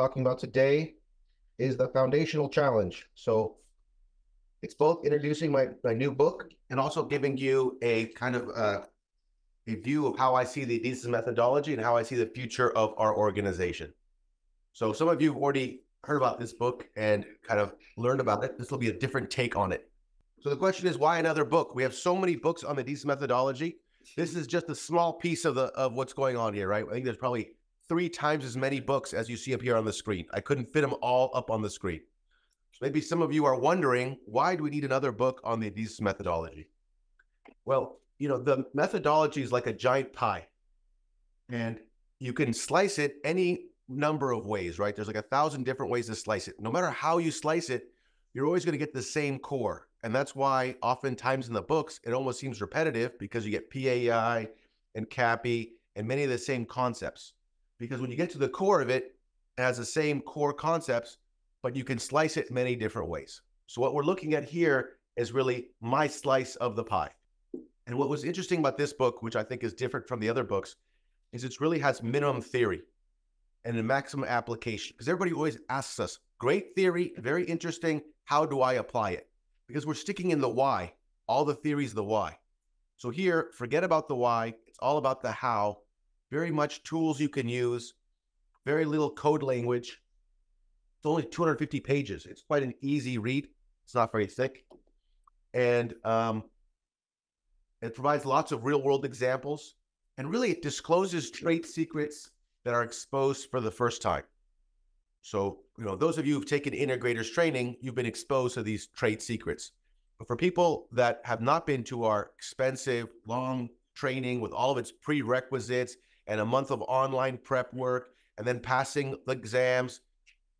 Talking about today is the foundational challenge. So it's both introducing my, my new book and also giving you a kind of uh, a view of how I see the Adizes methodology and how I see the future of our organization. So some of you have already heard about this book and kind of learned about it. This will be a different take on it. So the question is, why another book? We have so many books on the Adizes methodology. This is just a small piece of the of what's going on here, right? I think there's probably three times as many books as you see up here on the screen. I couldn't fit them all up on the screen. So maybe some of you are wondering, why do we need another book on the methodology? Well, you know, the methodology is like a giant pie. And you can slice it any number of ways, right? There's like a thousand different ways to slice it. No matter how you slice it, you're always going to get the same core. And that's why oftentimes in the books, it almost seems repetitive because you get PAEI and CAPI and many of the same concepts. Because when you get to the core of it, it has the same core concepts, but you can slice it many different ways. So what we're looking at here is really my slice of the pie. And what was interesting about this book, which I think is different from the other books, is it really has minimum theory and a maximum application. Because everybody always asks us, great theory, very interesting. How do I apply it? Because we're sticking in the why. All the theories, the why. So here, forget about the why. It's all about the how. Very much tools you can use, very little code language. It's only 250 pages. It's quite an easy read. It's not very thick. And um, it provides lots of real world examples and really it discloses trade secrets that are exposed for the first time. So, you know, those of you who've taken integrators training, you've been exposed to these trade secrets. But for people that have not been to our expensive, long training with all of its prerequisites and a month of online prep work and then passing the exams,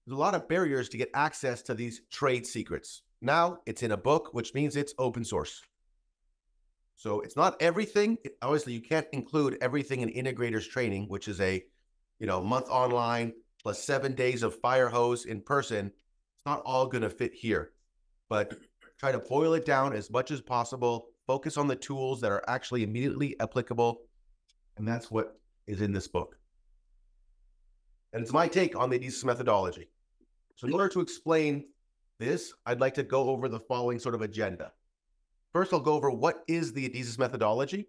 there's a lot of barriers to get access to these trade secrets. Now it's in a book, which means it's open source. So it's not everything. Obviously, you can't include everything in integrators training, which is a, you know, month online plus seven days of fire hose in person. It's not all going to fit here, but try to boil it down as much as possible. Focus on the tools that are actually immediately applicable, and that's what is in this book. And it's my take on the Adizes methodology. So in order to explain this, I'd like to go over the following sort of agenda. First, I'll go over what is the Adizes methodology,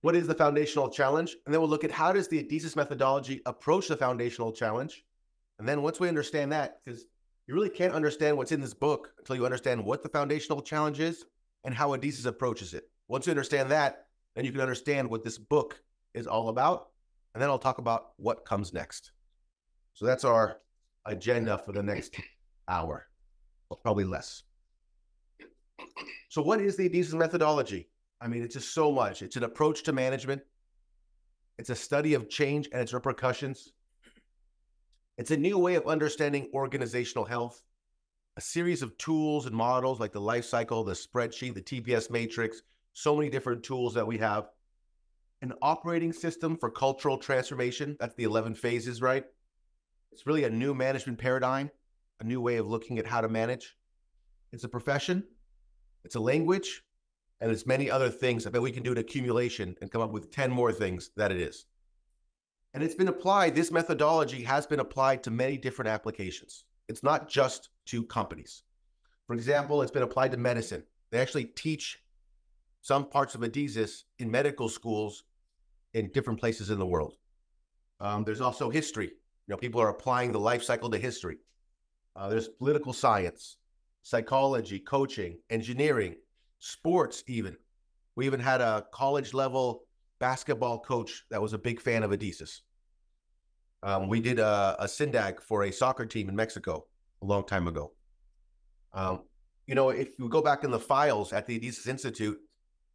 what is the foundational challenge, and then we'll look at how does the Adizes methodology approach the foundational challenge. And then once we understand that, because you really can't understand what's in this book until you understand what the foundational challenge is and how Adizes approaches it. Once you understand that, then you can understand what this book is all about. And then I'll talk about what comes next. So that's our agenda for the next hour, probably less. So, what is the Adizes methodology? I mean, it's just so much. It's an approach to management, it's a study of change and its repercussions. It's a new way of understanding organizational health, a series of tools and models like the life cycle, the spreadsheet, the TPS matrix, so many different tools that we have. An operating system for cultural transformation. That's the 11 phases, right? It's really a new management paradigm, a new way of looking at how to manage. It's a profession, it's a language, and it's many other things. I bet we can do an accumulation and come up with 10 more things that it is. And it's been applied, this methodology has been applied to many different applications. It's not just to companies. For example, it's been applied to medicine. They actually teach some parts of Adizes in medical schools in different places in the world. Um, there's also history. You know, people are applying the life cycle to history. Uh, there's political science psychology, coaching, engineering, sports, even. We even had a college level basketball coach that was a big fan of Adizes. Um, we did a, a SYNDAG for a soccer team in Mexico a long time ago. Um, you know, if you go back in the files at the Adizes Institute,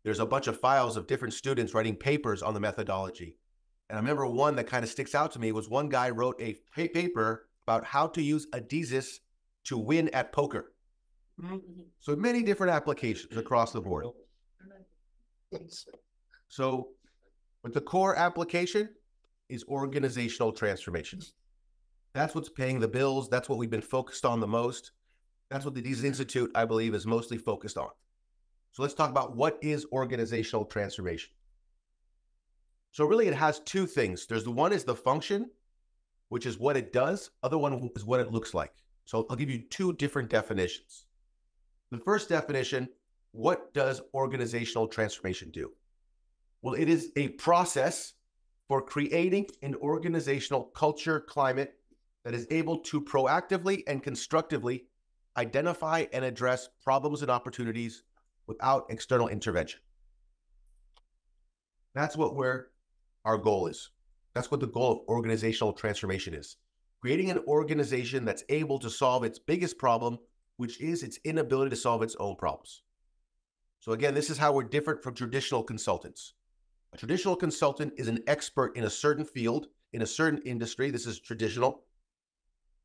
there's a bunch of files of different students writing papers on the methodology. And I remember one that kind of sticks out to me was one guy wrote a paper about how to use Adizes to win at poker. So many different applications across the board. So, but the core application is organizational transformation. That's what's paying the bills. That's what we've been focused on the most. That's what the Adizes Institute, I believe, is mostly focused on. So let's talk about what is organizational transformation. So really, it has two things. There's the one is the function, which is what it does. Other one is what it looks like. So I'll give you two different definitions. The first definition, what does organizational transformation do? Well, it is a process for creating an organizational culture climate that is able to proactively and constructively identify and address problems and opportunities without external intervention. That's what we're, our goal is. That's what the goal of organizational transformation is. Creating an organization that's able to solve its biggest problem, which is its inability to solve its own problems. So again, this is how we're different from traditional consultants. A traditional consultant is an expert in a certain field, in a certain industry. This is traditional.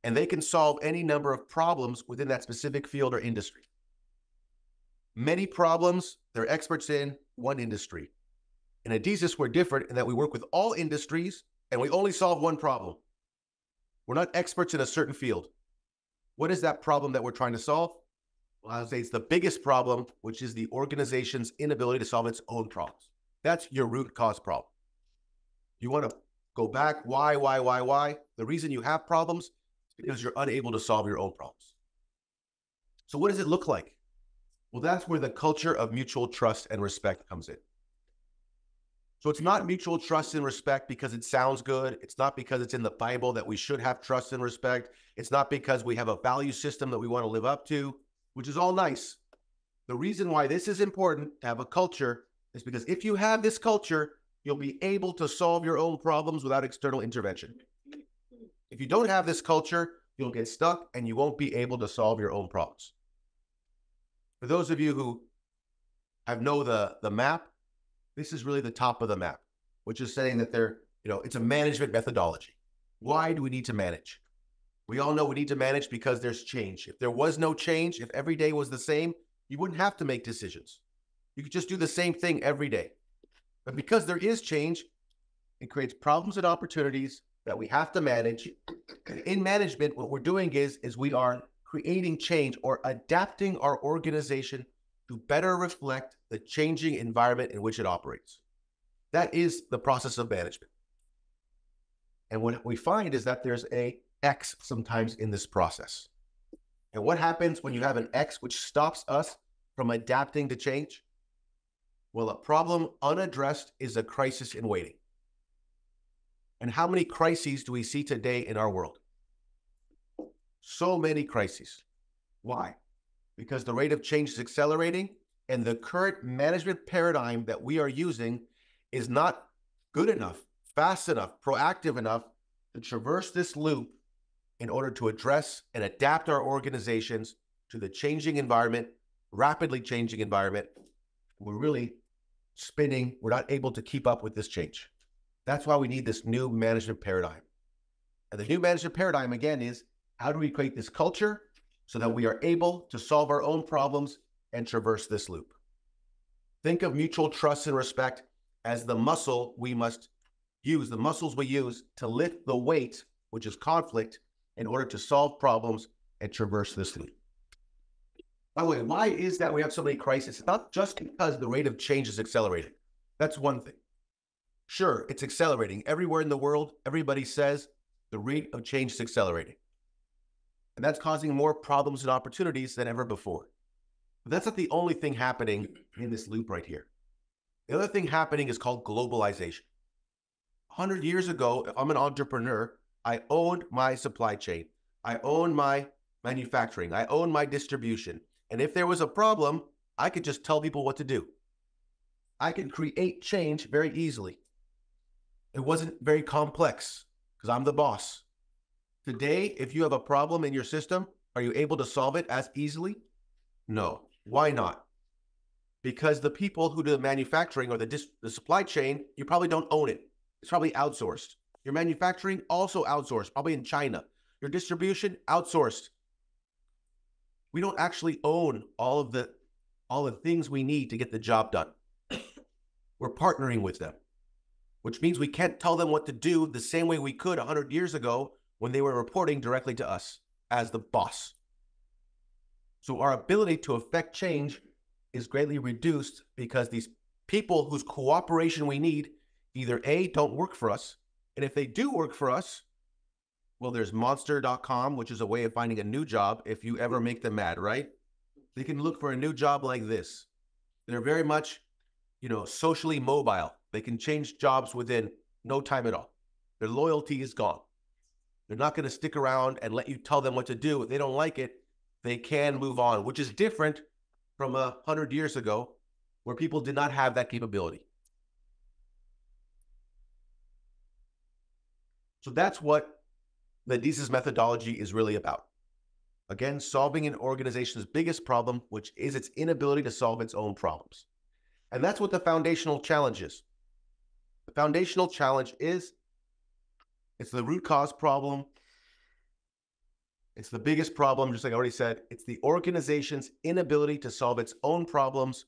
And they can solve any number of problems within that specific field or industry. Many problems they're experts in one industry. In Adizes, we're different in that we work with all industries and we only solve one problem. We're not experts in a certain field. What is that problem that we're trying to solve? Well, I would say it's the biggest problem, which is the organization's inability to solve its own problems. That's your root cause problem. You want to go back, why, why, why, why? The reason you have problems is because you're unable to solve your own problems. So, what does it look like? Well, that's where the culture of mutual trust and respect comes in. So it's not mutual trust and respect because it sounds good. It's not because it's in the Bible that we should have trust and respect. It's not because we have a value system that we want to live up to, which is all nice. The reason why this is important to have a culture is because if you have this culture, you'll be able to solve your own problems without external intervention. If you don't have this culture, you'll get stuck and you won't be able to solve your own problems. For those of you who have know the, the map, this is really the top of the map, which is saying that they're, you know, it's a management methodology. Why do we need to manage? We all know we need to manage because there's change. If there was no change, if every day was the same, you wouldn't have to make decisions. You could just do the same thing every day. But because there is change, it creates problems and opportunities that we have to manage. In management, what we're doing is, is we are creating change or adapting our organization to better reflect the changing environment in which it operates. That is the process of management. And what we find is that there's a X sometimes in this process. And what happens when you have an X which stops us from adapting to change? Well, a problem unaddressed is a crisis in waiting. And how many crises do we see today in our world? So many crises. Why? because the rate of change is accelerating and the current management paradigm that we are using is not good enough, fast enough, proactive enough to traverse this loop in order to address and adapt our organizations to the changing environment, rapidly changing environment. We're really spinning, we're not able to keep up with this change. That's why we need this new management paradigm. And the new management paradigm, again, is how do we create this culture so that we are able to solve our own problems and traverse this loop. Think of mutual trust and respect as the muscle we must use, the muscles we use to lift the weight, which is conflict, in order to solve problems and traverse this loop. By the way, why is that we have so many crises? It's not just because the rate of change is accelerating. That's one thing. Sure, it's accelerating. Everywhere in the world, everybody says the rate of change is accelerating. And that's causing more problems and opportunities than ever before. But that's not the only thing happening in this loop right here. The other thing happening is called globalization. 100 years ago, I'm an entrepreneur, I owned my supply chain. I owned my manufacturing. I owned my distribution. And if there was a problem, I could just tell people what to do. I could create change very easily. It wasn't very complex because I'm the boss. Today, if you have a problem in your system, are you able to solve it as easily? No. Why not? Because the people who do the manufacturing or the, dis- the supply chain, you probably don't own it. It's probably outsourced. Your manufacturing also outsourced, probably in China. Your distribution outsourced. We don't actually own all of the all the things we need to get the job done. We're partnering with them, which means we can't tell them what to do the same way we could 100 years ago when they were reporting directly to us as the boss. So our ability to affect change is greatly reduced because these people whose cooperation we need either A, don't work for us, and if they do work for us, Well, there's monster.com, which is a way of finding a new job if you ever make them mad, right? They can look for a new job like this. They're very much, you know, socially mobile. They can change jobs within no time at all. Their loyalty is gone. They're not going to stick around and let you tell them what to do. If they don't like it, they can move on, which is different from a hundred years ago where people did not have that capability. So that's what the Adizes methodology is really about. Again, solving an organization's biggest problem, which is its inability to solve its own problems. And that's what the foundational challenge is. The foundational challenge is it's the root cause problem. It's the biggest problem, just like I already said. It's the organization's inability to solve its own problems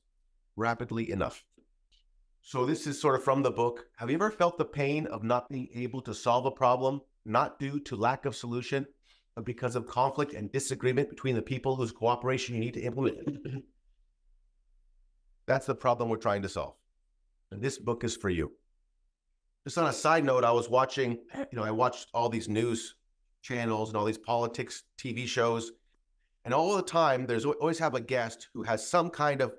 rapidly enough. So this is sort of from the book. Have you ever felt the pain of not being able to solve a problem, not due to lack of solution, but because of conflict and disagreement between the people whose cooperation you need to implement? That's the problem we're trying to solve. And this book is for you. Just on a side note, I was watching, you know, I watched all these news channels and all these politics TV shows. And all the time, there's always have a guest who has some kind of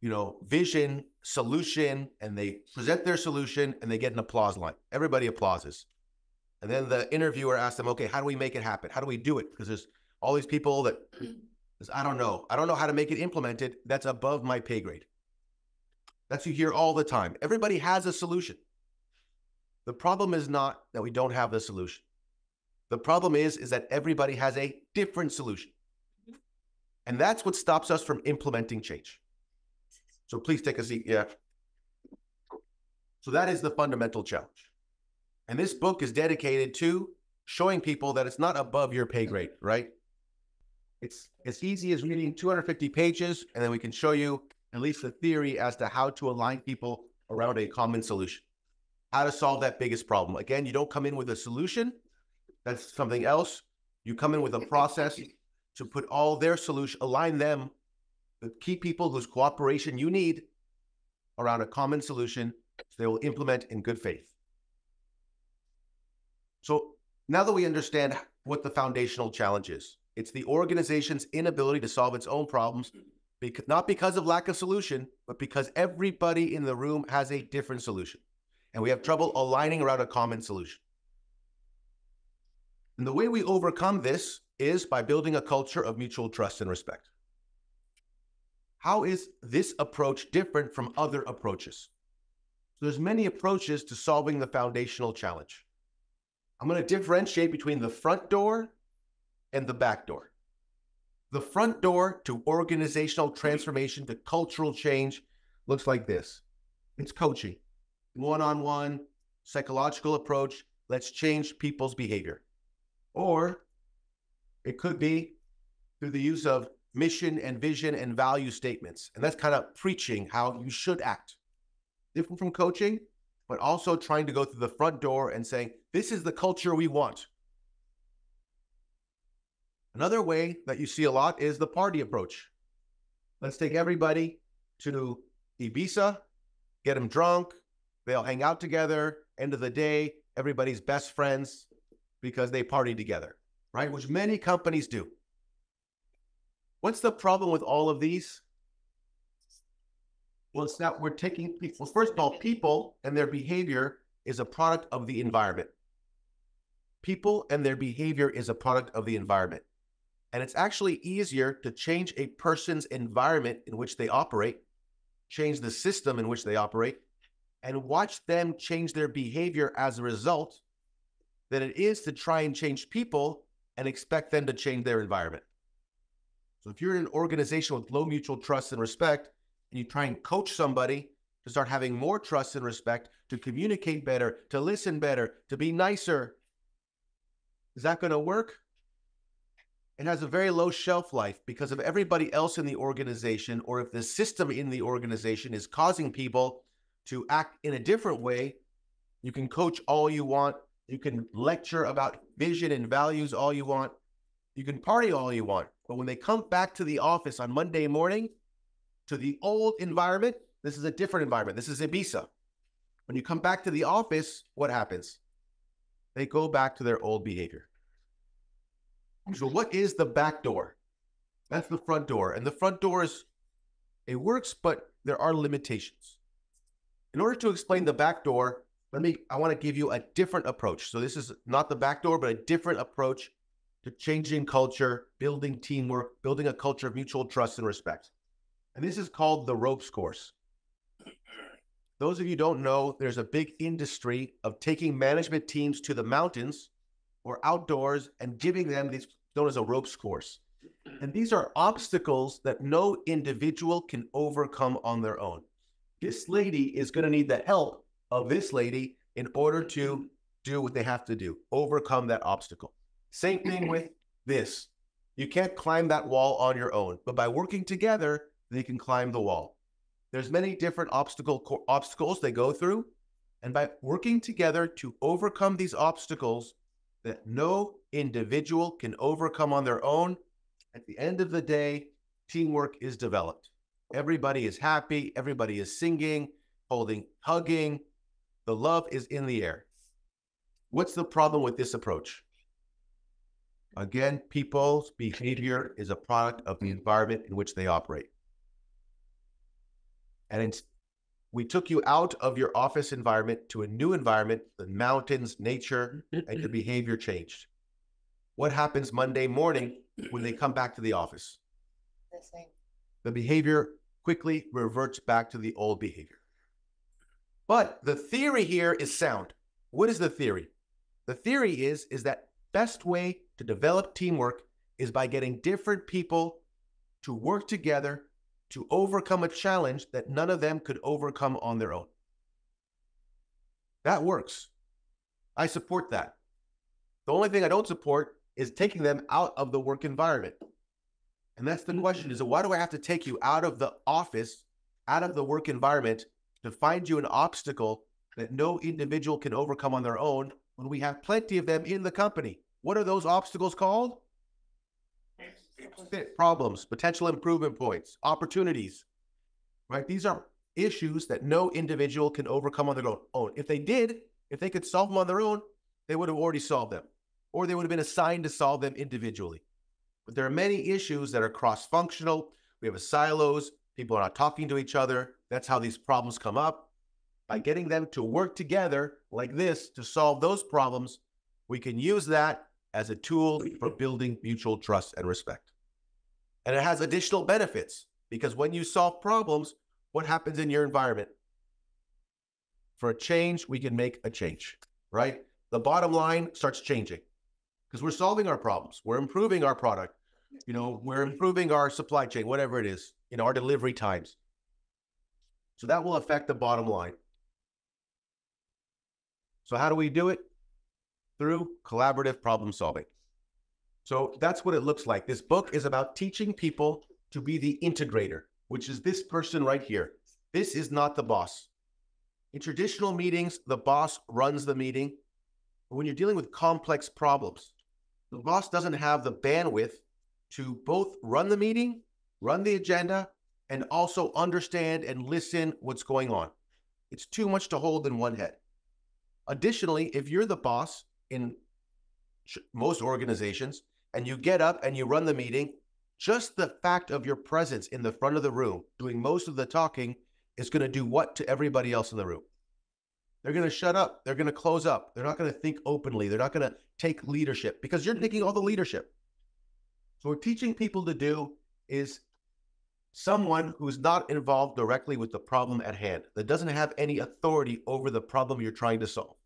you know, vision, solution, and they present their solution and they get an applause line. Everybody applauses. And then the interviewer asks them, okay, how do we make it happen? How do we do it? Because there's all these people that, I don't know. I don't know how to make it implemented. That's above my pay grade. That's you hear all the time. Everybody has a solution. The problem is not that we don't have the solution. The problem is, is that everybody has a different solution. Mm-hmm. And that's what stops us from implementing change. So please take a seat. Yeah. So that is the fundamental challenge. And this book is dedicated to showing people that it's not above your pay grade, right? It's as easy as reading 250 pages, and then we can show you at least the theory as to how to align people around a common solution, how to solve that biggest problem. Again, you don't come in with a solution, that's something else. You come in with a process to put all their solution, align them the key people whose cooperation you need around a common solution so they will implement in good faith. So now that we understand what the foundational challenge is, it's the organization's inability to solve its own problems, because, not because of lack of solution, but because everybody in the room has a different solution. And we have trouble aligning around a common solution. And the way we overcome this is by building a culture of mutual trust and respect. How is this approach different from other approaches? So there's many approaches to solving the foundational challenge. I'm going to differentiate between the front door and the back door. The front door to organizational transformation to cultural change looks like this. It's coaching, one-on-one, psychological approach. Let's change people's behavior. Or it could be through the use of mission and vision and value statements. And that's kind of preaching how you should act. Different from coaching, but also trying to go through the front door and saying, this is the culture we want. Another way that you see a lot is the party approach. Let's take everybody to Ibiza, get them drunk, they'll hang out together. End of the day, everybody's best friends because they party together, right? Which many companies do. What's the problem with all of these? Well, it's that we're taking people. Well, first of all, people and their behavior is a product of the environment. People and their behavior is a product of the environment. And it's actually easier to change a person's environment in which they operate, change the system in which they operate, and watch them change their behavior as a result than it is to try and change people and expect them to change their environment. So if you're in an organization with low mutual trust and respect, and you try and coach somebody to start having more trust and respect, to communicate better, to listen better, to be nicer, is that going to work? It has a very low shelf life because of everybody else in the organization, or if the system in the organization is causing people to act in a different way, you can coach all you want. You can lecture about vision and values all you want. You can party all you want. But when they come back to the office on Monday morning to the old environment, this is a different environment. This is Ibiza. When you come back to the office, what happens? they go back to their old behavior. So, what is the back door? That's the front door. And the front door is, it works, but there are limitations. In order to explain the back door, let me, I want to give you a different approach. So, this is not the back door, but a different approach to changing culture, building teamwork, building a culture of mutual trust and respect. And this is called the ropes course. Those of you don't know, there's a big industry of taking management teams to the mountains or outdoors and giving them these known as a ropes course. And these are obstacles that no individual can overcome on their own. This lady is going to need the help of this lady in order to do what they have to do, overcome that obstacle. Same thing with this. You can't climb that wall on your own, but by working together, they can climb the wall. There's many different obstacle obstacles they go through, and by working together to overcome these obstacles that no individual can overcome on their own, at the end of the day, teamwork is developed. Everybody is happy, everybody is singing, holding, hugging. The love is in the air. What's the problem with this approach? Again, people's behavior is a product of the environment in which they operate. And it's, we took you out of your office environment to a new environment, the mountains, nature, and your behavior changed. What happens Monday morning when they come back to the office? The same. The behavior quickly reverts back to the old behavior. But the theory here is sound. What is the theory? The theory is is that best way to develop teamwork is by getting different people to work together to overcome a challenge that none of them could overcome on their own. That works. I support that. The only thing I don't support is taking them out of the work environment. And that's the mm-hmm. question is why do I have to take you out of the office, out of the work environment to find you an obstacle that no individual can overcome on their own when we have plenty of them in the company? What are those obstacles called? problems, potential improvement points, opportunities, right? These are issues that no individual can overcome on their own. If they did, if they could solve them on their own, they would have already solved them, or they would have been assigned to solve them individually. But there are many issues that are cross functional. We have silos, people are not talking to each other. That's how these problems come up. By getting them to work together like this to solve those problems, we can use that as a tool for building mutual trust and respect. And it has additional benefits because when you solve problems, what happens in your environment? For a change, we can make a change, right? The bottom line starts changing because we're solving our problems. We're improving our product. You know, we're improving our supply chain, whatever it is, you know, our delivery times. So that will affect the bottom line. So how do we do it? through collaborative problem solving. So that's what it looks like. This book is about teaching people to be the integrator, which is this person right here. This is not the boss. In traditional meetings, the boss runs the meeting. But when you're dealing with complex problems, the boss doesn't have the bandwidth to both run the meeting, run the agenda, and also understand and listen what's going on. It's too much to hold in one head. Additionally, if you're the boss, in most organizations and you get up and you run the meeting, just the fact of your presence in the front of the room doing most of the talking is going to do what to everybody else in the room? They're going to shut up. They're going to close up. They're not going to think openly. They're not going to take leadership because you're taking all the leadership. So, we're teaching people to do is someone who's not involved directly with the problem at hand, that doesn't have any authority over the problem you're trying to solve.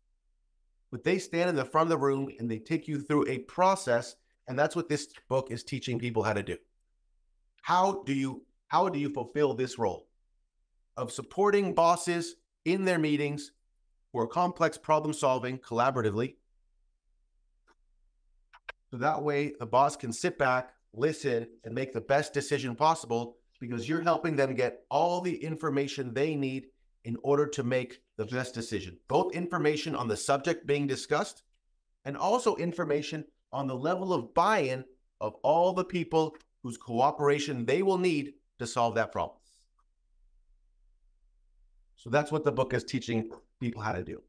But they stand in the front of the room and they take you through a process and that's what this book is teaching people how to do. How do you how do you fulfill this role of supporting bosses in their meetings for complex problem solving collaboratively so that way the boss can sit back listen and make the best decision possible because you're helping them get all the information they need in order to make the best decision. Both information on the subject being discussed and also information on the level of buy in of all the people whose cooperation they will need to solve that problem. So that's what the book is teaching people how to do.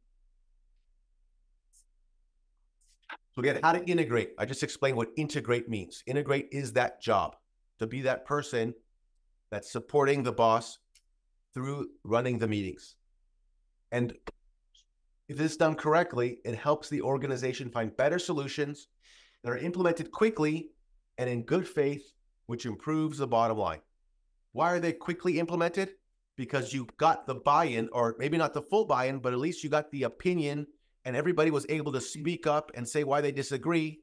So again, how to integrate. I just explained what integrate means. Integrate is that job to be that person that's supporting the boss through running the meetings. And if this is done correctly, it helps the organization find better solutions that are implemented quickly and in good faith, which improves the bottom line. Why are they quickly implemented? Because you got the buy in, or maybe not the full buy in, but at least you got the opinion and everybody was able to speak up and say why they disagree.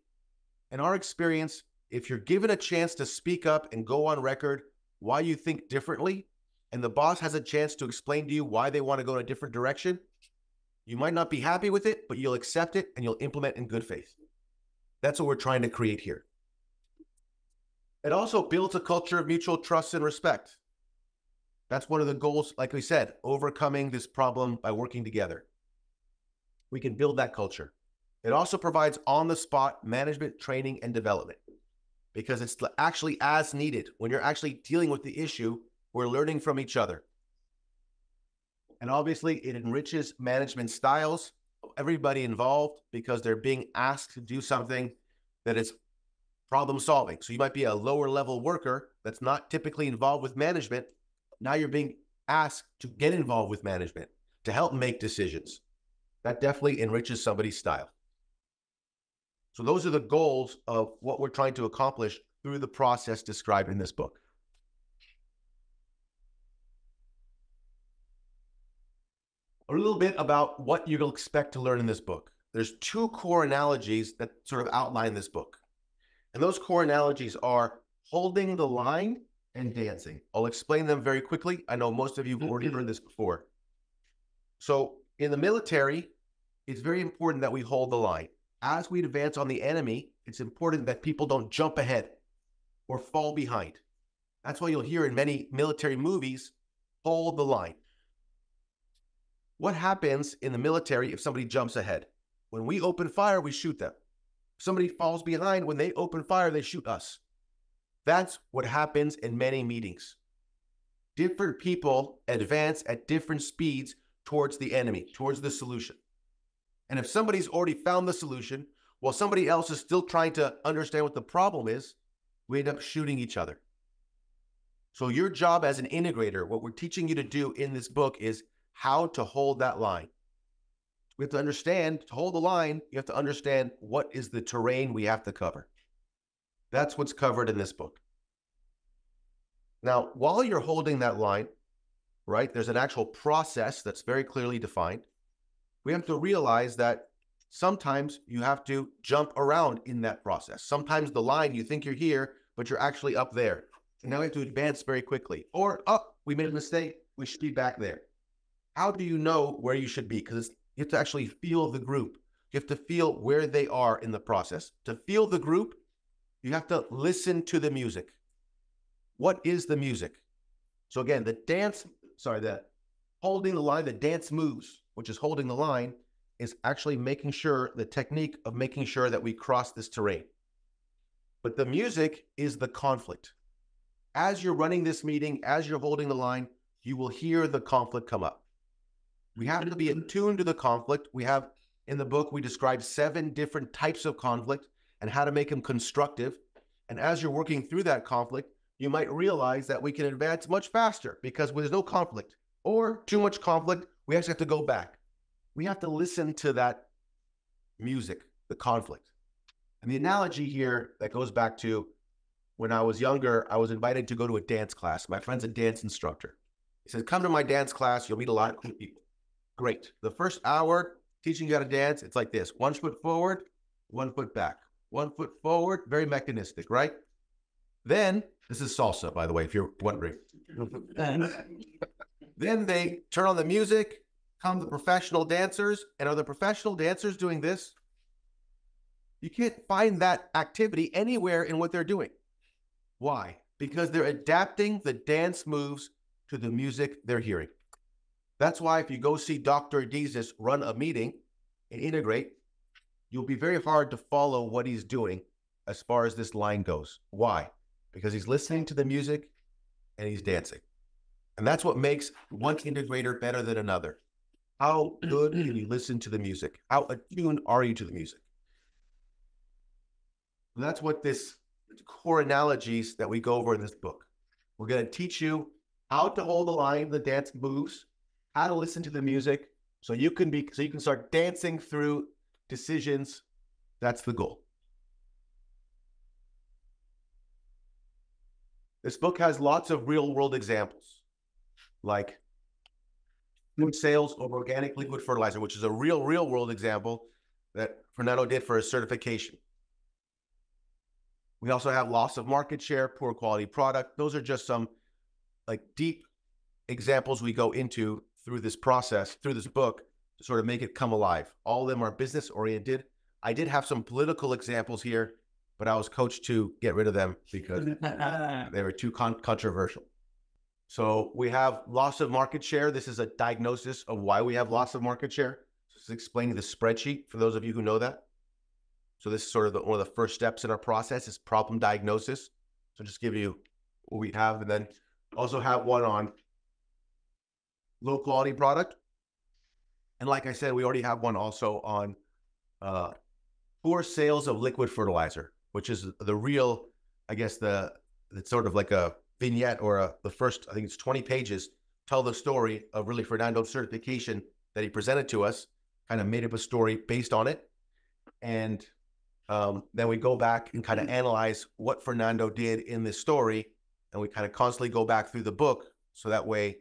In our experience, if you're given a chance to speak up and go on record why you think differently, and the boss has a chance to explain to you why they want to go in a different direction, you might not be happy with it, but you'll accept it and you'll implement in good faith. That's what we're trying to create here. It also builds a culture of mutual trust and respect. That's one of the goals, like we said, overcoming this problem by working together. We can build that culture. It also provides on the spot management training and development because it's actually as needed when you're actually dealing with the issue. We're learning from each other. And obviously, it enriches management styles, everybody involved, because they're being asked to do something that is problem solving. So you might be a lower level worker that's not typically involved with management. Now you're being asked to get involved with management to help make decisions. That definitely enriches somebody's style. So those are the goals of what we're trying to accomplish through the process described in this book. A little bit about what you'll expect to learn in this book. There's two core analogies that sort of outline this book. And those core analogies are holding the line and dancing. I'll explain them very quickly. I know most of you have already mm-hmm. heard this before. So in the military, it's very important that we hold the line. As we advance on the enemy, it's important that people don't jump ahead or fall behind. That's why you'll hear in many military movies, hold the line. What happens in the military if somebody jumps ahead? When we open fire, we shoot them. If somebody falls behind, when they open fire, they shoot us. That's what happens in many meetings. Different people advance at different speeds towards the enemy, towards the solution. And if somebody's already found the solution while somebody else is still trying to understand what the problem is, we end up shooting each other. So, your job as an integrator, what we're teaching you to do in this book is how to hold that line. We have to understand to hold the line, you have to understand what is the terrain we have to cover. That's what's covered in this book. Now, while you're holding that line, right, there's an actual process that's very clearly defined. We have to realize that sometimes you have to jump around in that process. Sometimes the line, you think you're here, but you're actually up there. And now we have to advance very quickly. Or, oh, we made a mistake. We should be back there how do you know where you should be? Because you have to actually feel the group. You have to feel where they are in the process. To feel the group, you have to listen to the music. What is the music? So again, the dance, sorry, the holding the line, the dance moves, which is holding the line, is actually making sure the technique of making sure that we cross this terrain. But the music is the conflict. As you're running this meeting, as you're holding the line, you will hear the conflict come up. We have to be attuned to the conflict. We have in the book, we describe seven different types of conflict and how to make them constructive. And as you're working through that conflict, you might realize that we can advance much faster because there's no conflict or too much conflict. We actually have to go back. We have to listen to that music, the conflict. And the analogy here that goes back to when I was younger, I was invited to go to a dance class. My friend's a dance instructor. He says, Come to my dance class. You'll meet a lot of cool people. Great. The first hour teaching you how to dance, it's like this one foot forward, one foot back, one foot forward, very mechanistic, right? Then, this is salsa, by the way, if you're wondering. then they turn on the music, come the professional dancers, and are the professional dancers doing this? You can't find that activity anywhere in what they're doing. Why? Because they're adapting the dance moves to the music they're hearing. That's why if you go see Dr. Adizes run a meeting and integrate, you'll be very hard to follow what he's doing as far as this line goes. Why? Because he's listening to the music and he's dancing. And that's what makes one integrator better than another. How good can you listen to the music? How attuned are you to the music? that's what this core analogies that we go over in this book. We're going to teach you how to hold the line, the dance moves, how to listen to the music, so you can be so you can start dancing through decisions. That's the goal. This book has lots of real world examples, like food sales of organic liquid fertilizer, which is a real, real world example that Fernando did for his certification. We also have loss of market share, poor quality product. Those are just some like deep examples we go into through this process, through this book, to sort of make it come alive. All of them are business oriented. I did have some political examples here, but I was coached to get rid of them because they were too con- controversial. So we have loss of market share. This is a diagnosis of why we have loss of market share. This is explaining the spreadsheet for those of you who know that. So this is sort of the, one of the first steps in our process is problem diagnosis. So just give you what we have, and then also have one on low quality product. And like I said, we already have one also on uh, poor sales of liquid fertilizer, which is the real, I guess the it's sort of like a vignette or a, the first, I think it's 20 pages, tell the story of really Fernando's certification that he presented to us, kind of made up a story based on it. And um, then we go back and kind of analyze what Fernando did in this story. And we kind of constantly go back through the book. So that way,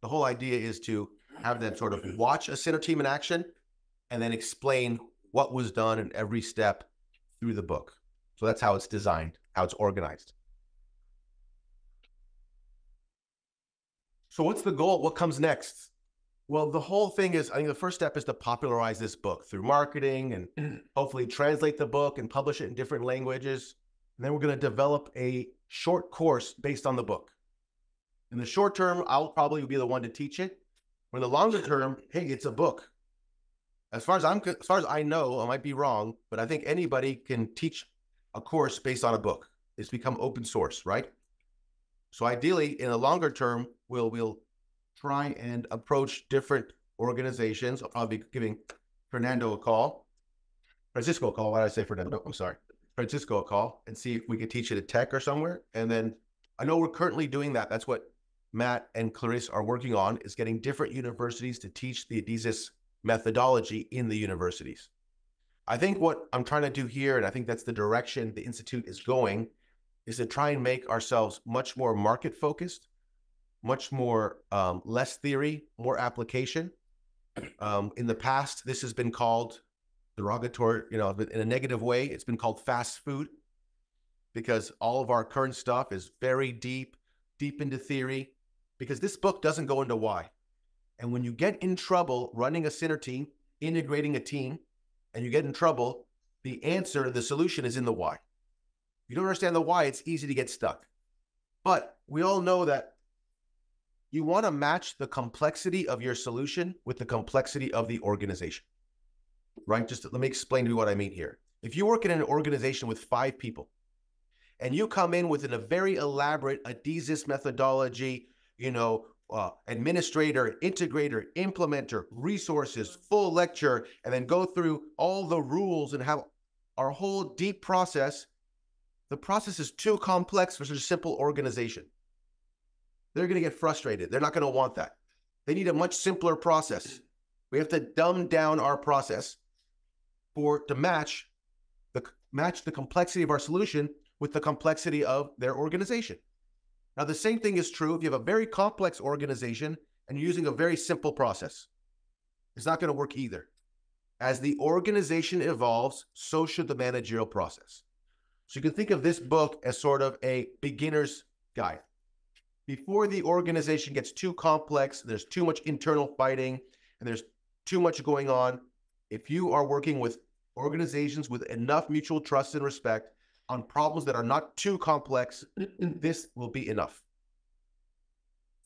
the whole idea is to have them sort of watch a synerteam in action and then explain what was done in every step through the book. So that's how it's designed, how it's organized. So what's the goal? What comes next? Well, the whole thing is, I think the first step is to popularize this book through marketing and mm. hopefully translate the book and publish it in different languages. And then we're going to develop a short course based on the book. In the short term, I'll probably be the one to teach it. Or in the longer term, hey, it's a book. As far as I'm, as far as I know, I might be wrong, but I think anybody can teach a course based on a book. It's become open source, right? So ideally, in the longer term, we'll we'll try and approach different organizations. I'll be giving Fernando a call, Francisco a call. Why did I say Fernando? I'm sorry, Francisco a call, and see if we could teach it at Tech or somewhere. And then I know we're currently doing that. That's what Matt and Clarice are working on is getting different universities to teach the Adizes methodology in the universities. I think what I'm trying to do here, and I think that's the direction the Institute is going, is to try and make ourselves much more market focused, much more um, less theory, more application. Um, in the past, this has been called derogatory, you know, in a negative way. It's been called fast food because all of our current stuff is very deep, deep into theory. Because this book doesn't go into why. And when you get in trouble running a synerteam, integrating a team, and you get in trouble, the answer, the solution is in the why you don't understand the why, it's easy to get stuck. But we all know that you want to match the complexity of your solution with the complexity of the organization. Right? Just let me explain to you what I mean here. If you work in an organization with five people and you come in with a very elaborate Adizes methodology, you know, uh, administrator, integrator, implementer, resources, full lecture, and then go through all the rules and have our whole deep process the process is too complex for such a simple organization. They're going to get frustrated. They're not going to want that. They need a much simpler process. We have to dumb down our process for to match the match the complexity of our solution with the complexity of their organization. Now, the same thing is true if you have a very complex organization and you're using a very simple process. It's not going to work either. As the organization evolves, so should the managerial process. So you can think of this book as sort of a beginner's guide. Before the organization gets too complex, there's too much internal fighting, and there's too much going on. If you are working with organizations with enough mutual trust and respect on problems that are not too complex, this will be enough.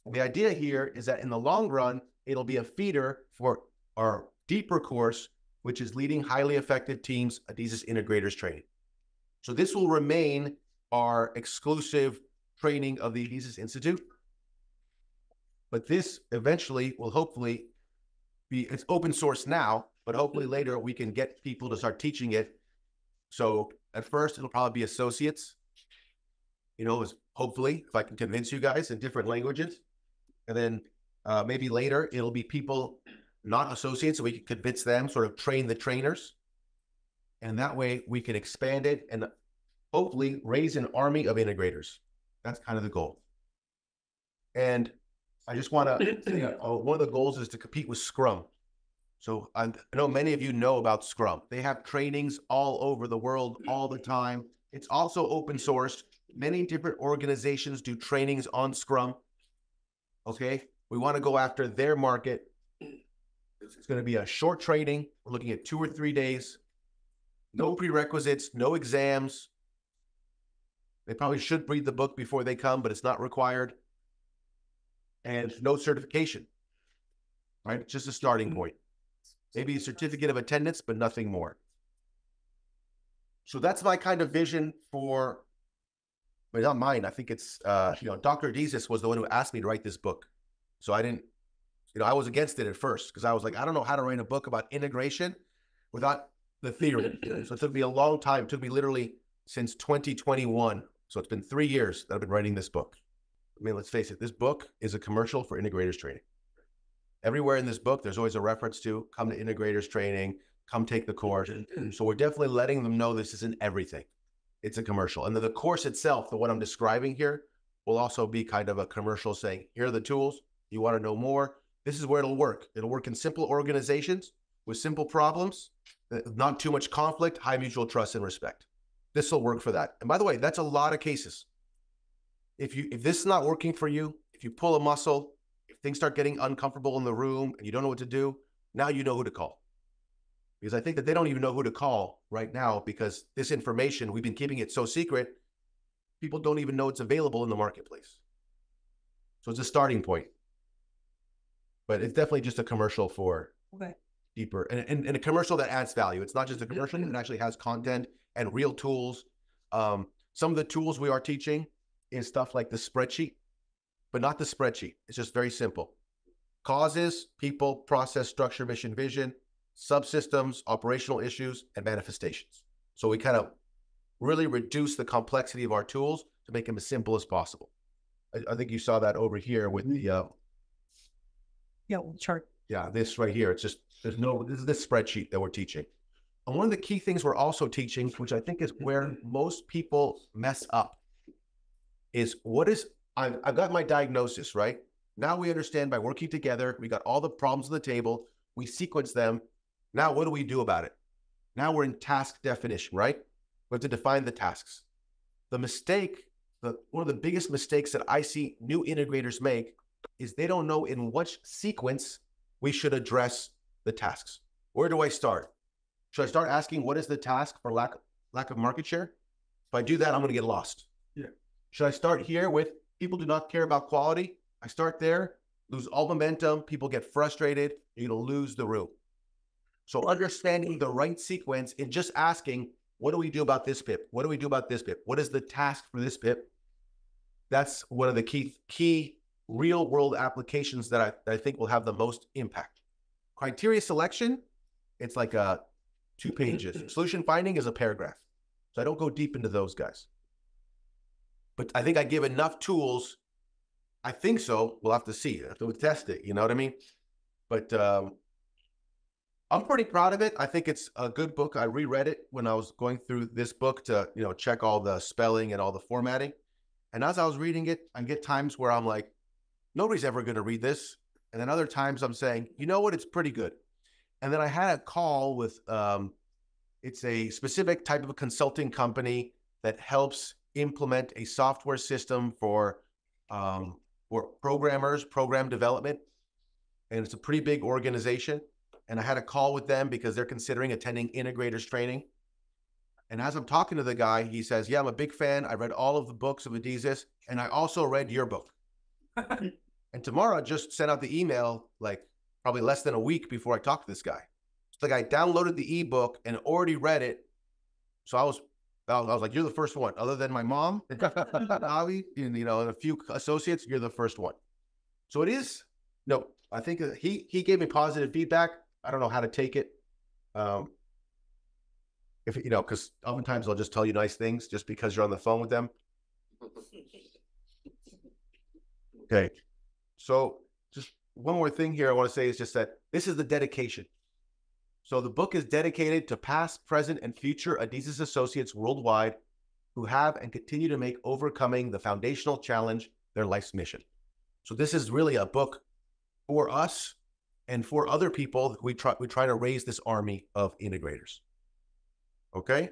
The idea here is that in the long run, it'll be a feeder for our deeper course, which is leading highly effective teams, Adizes Integrators Training. So this will remain our exclusive training of the Adizes Institute. But this eventually will hopefully be, it's open source now, but hopefully later we can get people to start teaching it. So At first, it'll probably be associates. You know, hopefully, if I can convince you guys in different languages, and then uh, maybe later it'll be people not associates, so we can convince them, sort of train the trainers, and that way we can expand it and hopefully raise an army of integrators. That's kind of the goal. And I just want to uh, one of the goals is to compete with Scrum. So I know many of you know about Scrum. They have trainings all over the world all the time. It's also open source. Many different organizations do trainings on Scrum. Okay. We want to go after their market. It's going to be a short training. We're looking at two or three days. No prerequisites, no exams. They probably should read the book before they come, but it's not required. And no certification, right? It's just a starting point. Maybe a certificate of attendance, but nothing more. So that's my kind of vision for, but not mine. I think it's, uh, you know, Dr. Adizes was the one who asked me to write this book. So I didn't, you know, I was against it at first because I was like, I don't know how to write a book about integration without the theory. So it took me a long time. It took me literally since 2021. So it's been three years that I've been writing this book. I mean, let's face it, this book is a commercial for integrators training. Everywhere in this book, there's always a reference to come to integrators training, come take the course. So we're definitely letting them know this isn't everything. It's a commercial. And the course itself, the what I'm describing here, will also be kind of a commercial saying, here are the tools. You want to know more? This is where it'll work. It'll work in simple organizations with simple problems, uh, not too much conflict, high mutual trust and respect. This will work for that. And by the way, that's a lot of cases. If you if this is not working for you, if you pull a muscle, if things start getting uncomfortable in the room and you don't know what to do, now you know who to call. Because I think that they don't even know who to call right now because this information, we've been keeping it so secret, people don't even know it's available in the marketplace. So it's a starting point but it's definitely just a commercial for Okay. deeper and, and, and a commercial that adds value. It's not just a commercial; it actually has content and real tools. Um, some of the tools we are teaching is stuff like the spreadsheet, but not the spreadsheet. It's just very simple: causes, people, process, structure, mission, vision, subsystems, operational issues, and manifestations. So we kind of really reduce the complexity of our tools to make them as simple as possible. I, I think you saw that over here with the uh, Yeah, chart. yeah, this right here. It's just there's no this is this spreadsheet that we're teaching. And one of the key things we're also teaching, which I think is where most people mess up, is what is I've, I've got my diagnosis, right? Now we understand by working together, we got all the problems on the table, we sequence them. Now what do we do about it? Now we're in task definition, right? We have to define the tasks. The mistake, the one of the biggest mistakes that I see new integrators make is they don't know in which sequence we should address the tasks. Where do I start? Should I start asking what is the task for lack lack of market share? If I do that, I'm going to get lost. Yeah. Should I start here with people do not care about quality? I start there, lose all momentum, people get frustrated, you're going to lose the room. So understanding the right sequence and just asking, what do we do about this pip? What do we do about this pip? What is the task for this pip? That's one of the key key real world applications that I, that I think will have the most impact. Criteria selection, it's like uh, two pages. Solution finding is a paragraph. So I don't go deep into those guys. But I think I give enough tools. I think so. We'll have to see. I have to test it. You know what I mean? But um, I'm pretty proud of it. I think it's a good book. I reread it when I was going through this book to, you know, check all the spelling and all the formatting. And as I was reading it, I get times where I'm like, nobody's ever going to read this. And then other times I'm saying, you know what, it's pretty good. And then I had a call with, um, it's a specific type of a consulting company that helps implement a software system for um, for programmers, program development, and it's a pretty big organization. And I had a call with them because they're considering attending integrators training. And as I'm talking to the guy, he says, "Yeah, I'm a big fan. I read all of the books of Adizes, and I also read your book." And Tamara just sent out the email like probably less than a week before I talked to this guy. So the guy downloaded the ebook and already read it. So I was, I was, I was like, "You're the first one, other than my mom, Avi, and you know, and a few associates. You're the first one." So it is. No, I think he he gave me positive feedback. I don't know how to take it. Um, if you know, because oftentimes they'll just tell you nice things just because you're on the phone with them. Okay. So one more thing here I want to say is just that this is the dedication. So the book is dedicated to past, present, and future Adizes associates worldwide who have and continue to make overcoming the foundational challenge their life's mission. So this is really a book for us and for other people. We try we try to raise this army of integrators. Okay.